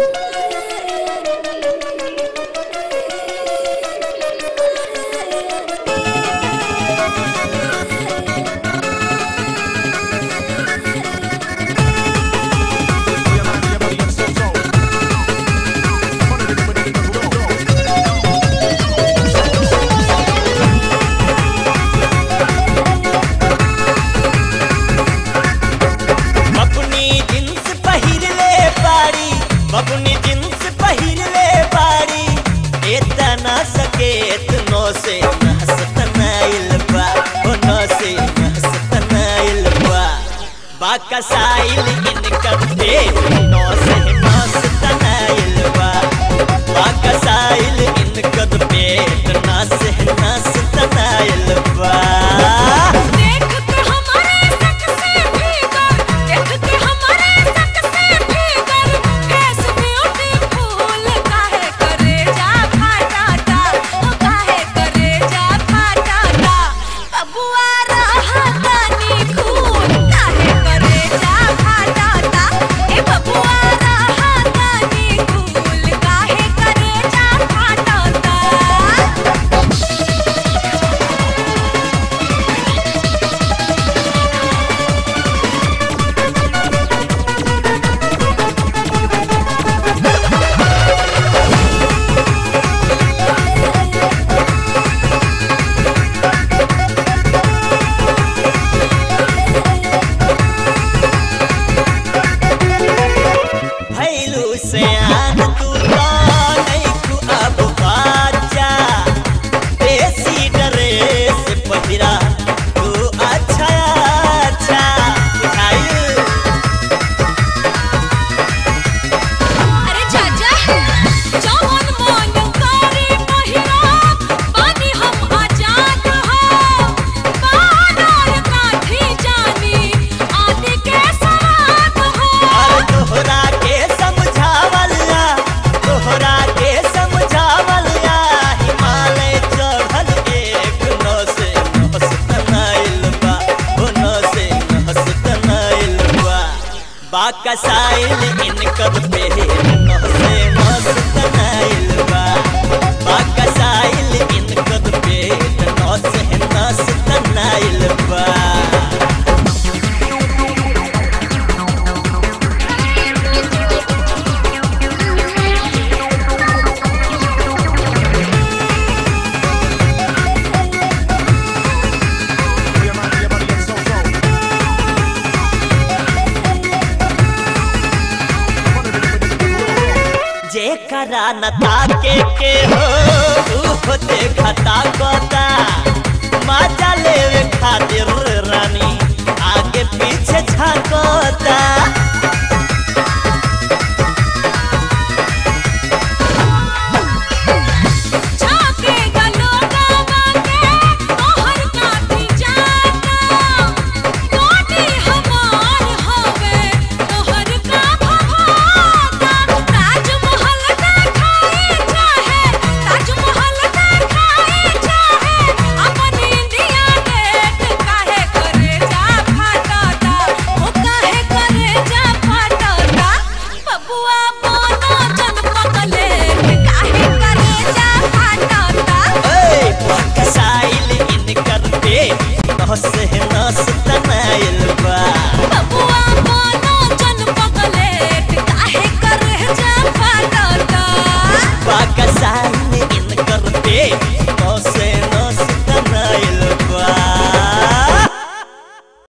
you. Baka soil income दे बाका साइल इनकर पे मस्त मस्त नाइल जेकरा न ताके के हो रूह देखता कोता। मज़ा लेवे खातिर रानी आगे पीछे छाको